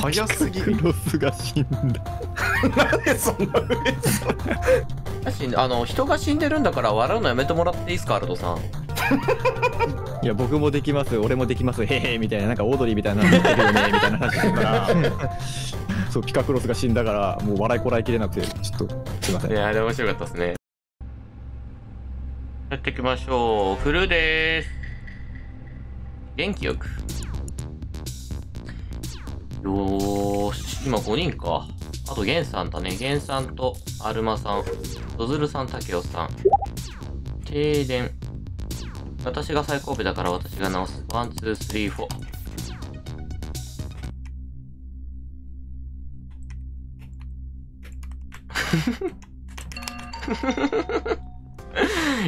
早すぎ。るクロスが死んだ。なんでそんな上だし あの人が死んでるんだから笑うのやめてもらっていいですかアルトさん。いや僕もできます。俺もできます。へへみたいな。なんかオードリーみたいなの言ってるよねみたいな話してたから。そうピカクロスが死んだからもう笑いこらえきれなくてちょっとすいません。いやーでも面白かったですね。やっていきましょう。フルでーす。元気よくよーし今5人か？あとゲンさんだね。ゲンさんとアルマさん。ドズルさんタケオさん。停電私が最後尾だから私が直す。 one two three four。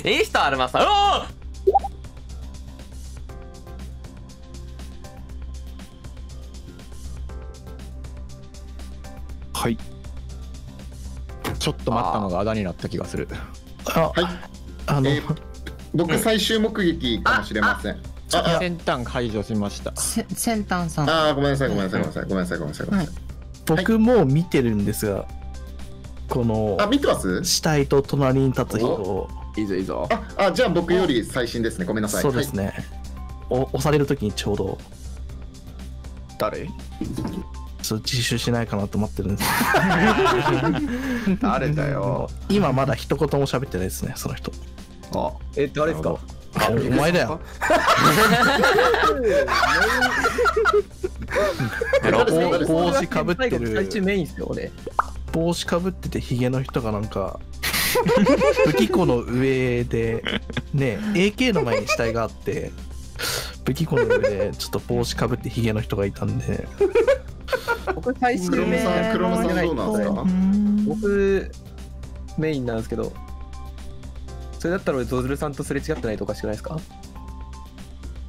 いい人アルマさん。おー！ちょっと待ったのがあだになった気がする。あはい。あの、えー僕最終目撃かもしれません。あ、先端排除しました。せ先端さん。あ、あーごめんなさい、ごめんなさい、ごめんなさい、ごめんなさい、ごめんなさい、ごめんなさい。僕も見てるんですがこのあ、見てます？死体と隣に立つ人を。いいぞいいぞ。あ、あ、じゃあ僕より最新ですね。ごめんなさい。そうですね、お押される時にちょうど。誰？そう自首しないかなと思ってるんです。誰だよ。今まだ一言も喋ってないですねその人。あえ誰ですか？あお前だよ。帽子かぶってる。最中メインですよ俺。帽子かぶっててヒゲの人がなんか武器庫の上でね AK の前に死体があって武器庫の上でちょっと帽子かぶってヒゲの人がいたんで。僕最終メインさん、クロムさんどうなんですか？僕メインなんですけど。それだったら俺ゾズルさんとすれ違ってないとおかしくないですか？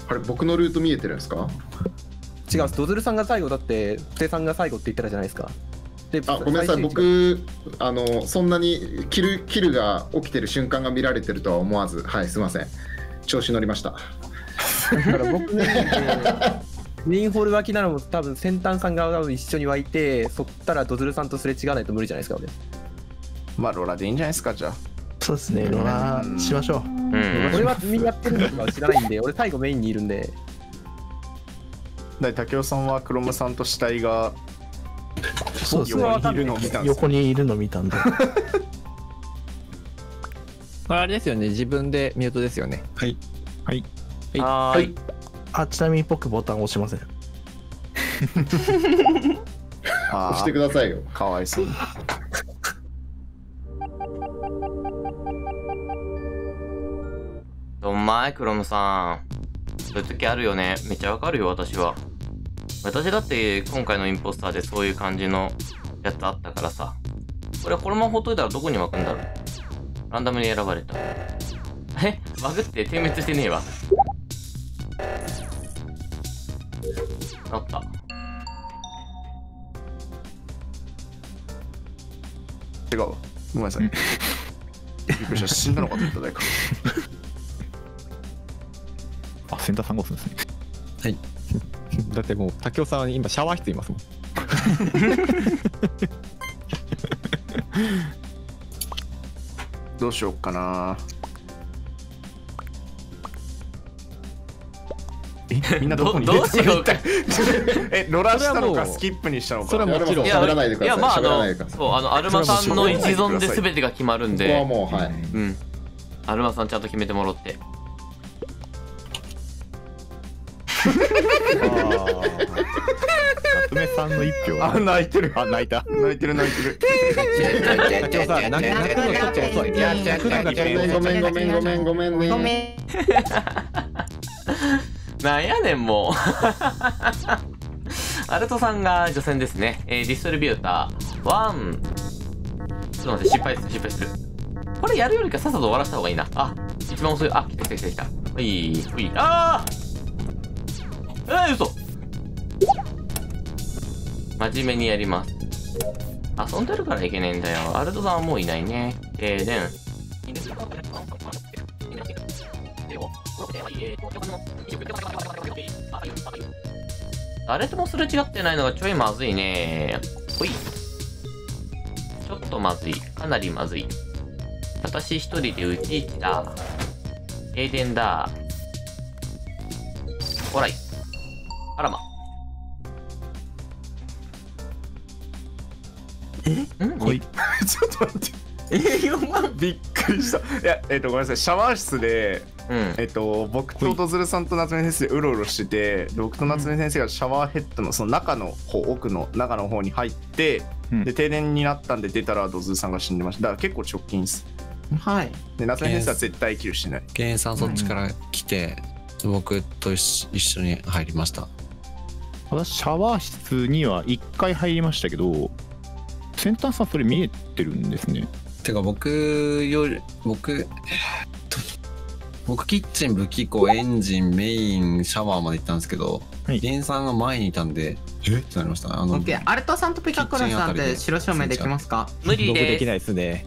あれ、僕のルート見えてるんですか？違うゾズルさんが最後だって布施さんが最後って言ったらじゃないですか。であ、ごめんなさい、僕、あの、そんなにキル、キルが起きてる瞬間が見られてるとは思わず、はい、すいません。調子乗りました。だから僕メインでメインホール脇ならも多分先端さんが多分一緒に湧いてそったらドズルさんとすれ違わないと無理じゃないですか俺。まあロラでいいんじゃないですかじゃあ。そうですねロラしましょう。うん。俺はみんなやってるのかは知らないんで俺最後メインにいるんで。だ竹雄さんはクロムさんと死体がそうです横ねにいるのを見たんです横にいるの見たんでこれあれですよね自分でミュートですよね。はい。はいはーい。あちなみに僕ボタン押しません。あ 押してくださいよ。かわいそう どんまいクロムさん。そういう時あるよね。めっちゃわかるよ私は。私だって今回のインポスターでそういう感じのやつあったからさ。これこのままほっといたらどこに湧くんだろう。ランダムに選ばれた。え？バグって点滅してねえわあった。違うわ。ごめんなさい。びっくりした。死んだのかと思った誰か。あセンター3号室ですね。はい。だってもう竹雄さんは今シャワー室いますもん。どうしよっかなみんなどこにどどうしようか。えロラしたのかスキップにしたのか？それはもちろん。いや喋らないでください。やまああのそうあのアルマさんの一存で全てが決まるんここはでもう、はい。うん。アルマさんちゃんと決めてもらって。夏目さんの一票あ泣いてる。あ泣いた。泣いてる泣いてる。竹雄さん泣くのちょっと遅い泣くのがちょっと遅いごめんごめんごめんごめんね。ごめんなんやねんもう。アルトさんが除染ですね、えーディストリビューター1ちょっと待って失敗する失敗する。これやるよりかさっさと終わらせた方がいいな。あ一番遅い。あ来た来た来た来た。ういうい。あーえー、嘘。真面目にやります。遊んでるからいけねえんだよ。アルトさんはもういないね。停電誰ともすれ違ってないのがちょいまずいね。ほい。ちょっとまずい。かなりまずい。私一人でうち一だ。停電だ。ほらい。あらま。え？ん？ほい ちょっと待ってえ？4万びっくりしたいやえっとごめんなさいシャワー室でうん。えっと僕とドズルさんと夏目先生うろうろしててで僕と夏目先生がシャワーヘッドのその中の方奥の中の方に入って、うん。で停電になったんで出たらドズルさんが死んでました。だから結構直近です。はい。で夏目先生は絶対キルしてない。ゲンさんそっちから来て、僕と一緒に入りました。私シャワー室には1回入りましたけど先端さんそれ見えてるんですね。てか僕より僕僕キッチン武器庫エンジンメインシャワーまで行ったんですけど、はい。ゲンさんが前にいたんでえ？ってなりました。あのオッケー。アルトさんとピカクロスさんで白照明できますか？無理で僕できないですね。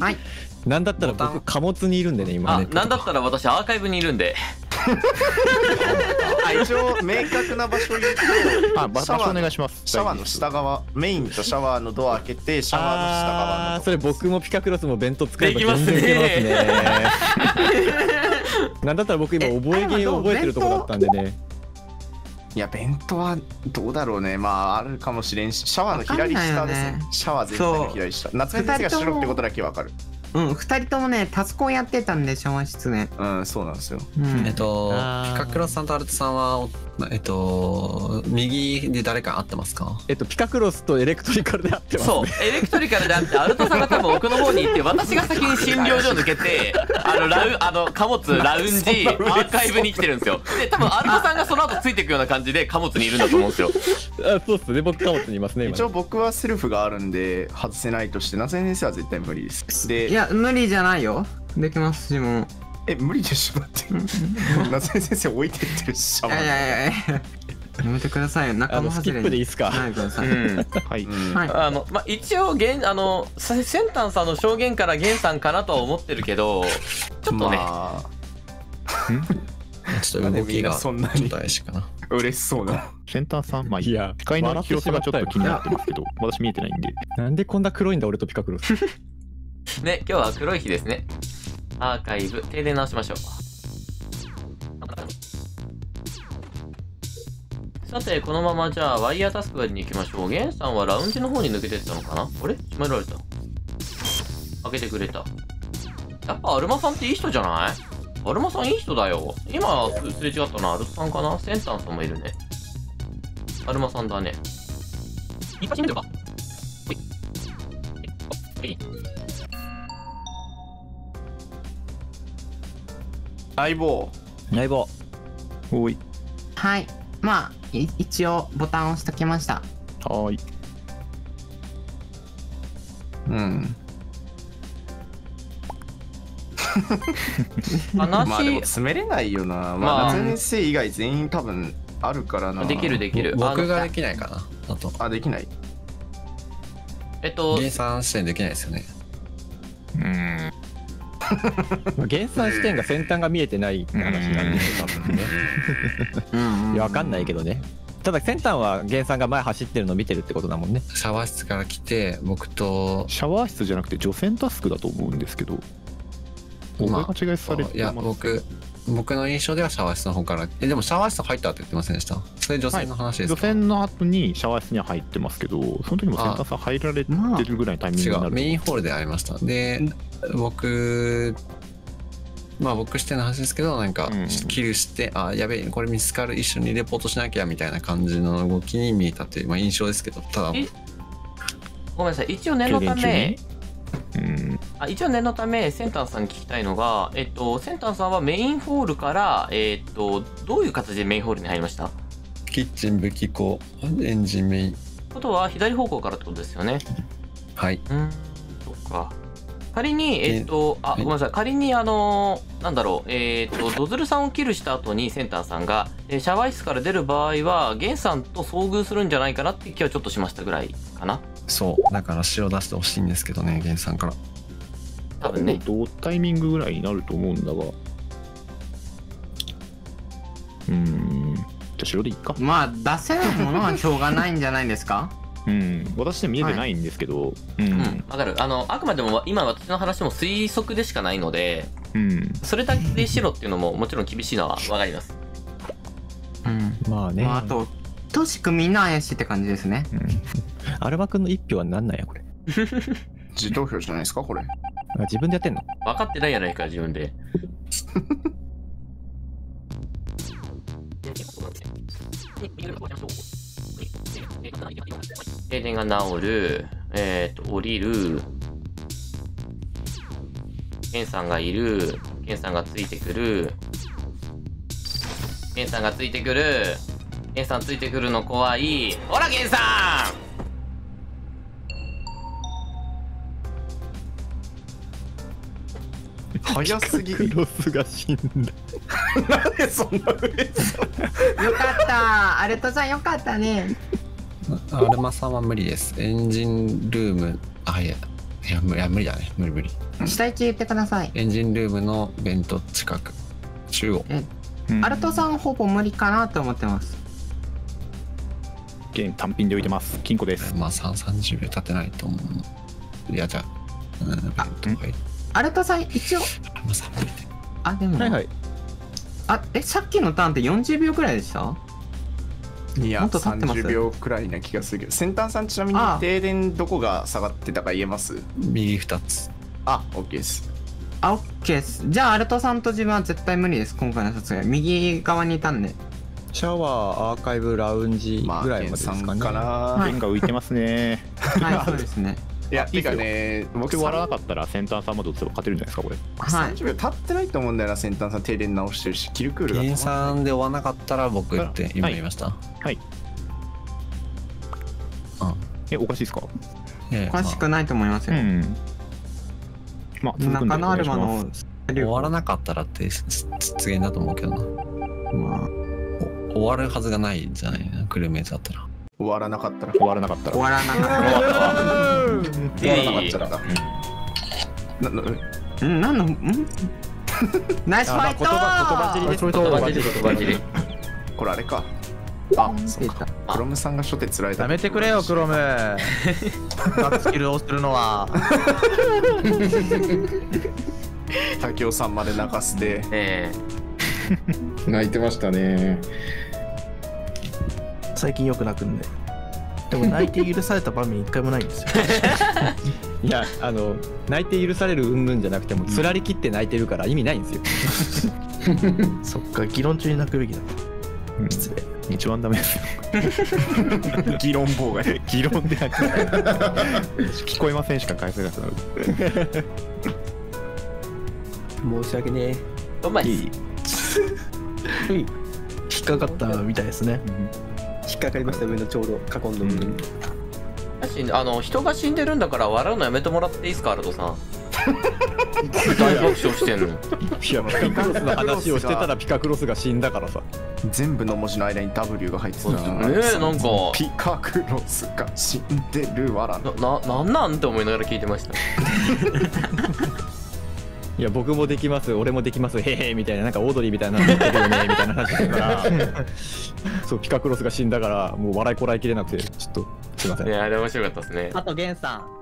はい。なんだったら僕貨物にいるんでね今あ、ねなんだったら私アーカイブにいるんで。あ一応明確な場所に行くとあ場所シャワーお願いします。シャワーの下側メインとシャワーのドア開けてシャワーの下側のあーそれ僕もピカクロスも弁当使えばできますね全然いけますね なんだったら僕今え覚え芸を覚えてるとこだったんでね。いや弁当はどうだろうね。まああるかもしれんしシャワーの左下ですね。ね。シャワー全体の左下夏目先生が白ってことだけわかるうん2人ともねタスコンやってたんでシャワー室ねうんそうなんですよ。うん。えっとピカクロスさんとアルトさんはえっと右で誰か会ってますか？えっとピカクロスとエレクトリカルで合ってますそう、エレクトリカルであって、アルトさんが多分奥の方に行って、私が先に診療所抜けて、あの、ラウン、あの、貨物、ラウンジ、アーカイブに来てるんですよ。で、多分アルトさんがその後ついていくような感じで貨物にいるんだと思うんですよ。あそうっすね。僕貨物にいますね今一応僕はセルフがあるんで外せないとして夏目先生は絶対無理です。いでや無理じゃないよ。できます自分。え無理でしょだって。夏目先生置いてってるしシャワーいやいやいやいや。やめてくださいよ。仲あのスキ間外れに。ップでいいっすか？ないでください、うん。はい。うんはい。あの、まあ、一応、ゲン、あの、さセンタンさんの証言からゲンさんかなとは思ってるけど、ちょっとね、まちょっと動きがちょそんなに。っと怪しいかな。あ嬉しそうな。先端さんまあいいやいや視界の広さがちょっと気になってますけど私見えてないんで。なんでこんな黒いんだ俺とピカクロス ね、今日は黒い日ですね。アーカイブ、停電直しましょう。さて、このままじゃあ、ワイヤータスクに行きましょう。ゲンさんはラウンジの方に抜けてったのかな？あれ？閉められた。開けてくれた。やっぱアルマさんっていい人じゃない？アルマさんいい人だよ。今、すれ違ったのはアルトさんかな？センタンさんもいるね。アルマさんだね。一発見てるか？ほい。ほい。相棒。相棒。おい。はい。まあい一応ボタンを押しときました。はーい。うん。話、まあでも詰めれないよな。ままあ。あ夏目先生以外全員多分あるからな。できるできる。僕ができないかな。あと。あできない。えっとゲ、ンさん視点できないですよね。うん原産視点が先端が見えてないって話なんで多分ね。うん。いかんないけどね。ただ先端は原産が前走ってるの見てるってことだもんね。シャワー室から来て僕とシャワー室じゃなくて除染タスクだと思うんですけどまあ覚え間違いされていやます僕僕の印象ではシャワー室の方からえでもシャワー室入ったって言ってませんでした？それ女性の話ですか、除染の後にシャワー室には入ってますけどその時も先端さん入られてるぐらいのタイミング違うになるメインホールで会いました。で僕まあ僕しての話ですけどなんかうんキルして、あやべえこれ見つかる一緒にレポートしなきゃみたいな感じの動きに見えたっていう、まあ、印象ですけどただ。えごめんなさい。一応念のため、うんあ一応念のため、センタンさんに聞きたいのが、えっと、センタンさんはメインホールから、えっと、どういう形でメインホールに入りました？キッチン武器庫エンジンメインことは、左方向からってことですよね？はいうーん、そっか。仮に、えっと、あ、はいごめんなさい。仮に、あのーなんだろう、えっと、ドズルさんをキルした後にセンターさんが、えーシャワー室から出る場合は、ゲンさんと遭遇するんじゃないかなって気はちょっとしましたぐらいかな。そうだから塩出してほしいんですけどねゲンさんから多分ね。同タイミングぐらいになると思うんだが。うん。じゃあ白でいいか。まあ出せないものはしょうがないんじゃないですか？うん。私で見えてないんですけど。うん。うん、わかる。あの、あくまでも今私の話も推測でしかないので、うん。それだけでしろっていうのももちろん厳しいのはわかります。うん。まあね、まああととしくみんな怪しいって感じですね。うん、アルバ君の一票は何なんやこれ？自投票じゃないですかこれ。あ自分でやってんの？分かってないやないか、自分で。停電が治る、えっ、と、降りる、ケンさんがいる、ケンさんがついてくる、ケンさんがついてくる、ケンさんついてくるの怖い。ほら、ケンさん早すぎ。クロスが死んだ。なんでそんな上よかった。アルトさんよかったね。アルマさんは無理です。エンジンルーム、あ、いや、いや、無いや無理だね。無理無理。下位置言ってください。エンジンルームのベント近く。中央。うん。アルトさんほぼ無理かなと思ってます。現単品で置いてます。金庫です。まあ、3、30秒経ってないと思う。いや、じゃあ、うん、ベントがいい。アルトさん一応。あでも、はいはい。あえさっきのターンって40秒くらいでした？いやもっと経ってます？30秒くらいな気がするけど。先端さんちなみにあ。あ停電どこが下がってたか言えます？右2つ。あ OK です。あオッケーです。じゃあアルトさんと自分は絶対無理です。今回の撮影右側にいたんで。シャワーアーカイブラウンジまあぐらいまでですかね、ケンさんかな、はい。浮いてますね。はいそうですねいやいいかね僕僕割らなかったら先端さんまで落ちれば勝てるんじゃないですかこれ。はい。30秒経ってない。と思うんだよな先端さん停電直してるしキルクールが計算で終わらなかったら僕って今言いました。はい。うん。えおかしいですか？ええ。おかしくないと思いますよ、ん。まあ中野アルマの終わらなかったらって失言だと思うけどな。まあ。お終わるはずがないんじゃない。な、クルーメイツだったら。終わらなかったら終わらなかったら。終わらなかっ終わらなかったら。ななたうん何の？ん？ナイスファイトあまあ言葉言葉尻言葉尻言葉尻。これあれか。あそうか。クロムさんが初手つられたやめてくれよクロム。バックスキルを押してるのは。竹雄さんまで泣かせてえ。泣いてましたね。最近よく泣くんで。でも泣いて許された場面一回もないんですよ。いやあの泣いて許される云々じゃなくてもつらり切って泣いてるから意味ないんですよ、そっか議論中に泣くべきだ。うん。失礼。一番ダメですよ。議論妨害。議論で泣く聞こえませんしか返せなくなる。申し訳ねー、うまい。引っかかったみたいですね。え引っかかりました上のちょうど囲んの部分にだしあの人が死んでるんだから笑うのやめてもらっていいですかアルトさん。大爆笑してんのいやピカクロスの話をしてたらピカクロスが死んだからさ。全部の文字の間に W が入ってた。ね。なんかピカクロスが死んでるわら。なななんなんって思いながら聞いてましたいや僕もできます俺もできますへへみたいななんかオードリーみたいなの言ってるよね みたいな話だから。そうピカクロスが死んだからもう笑いこらえきれなくてちょっとすいません。いやあれ面白かったですね。あとゲンさん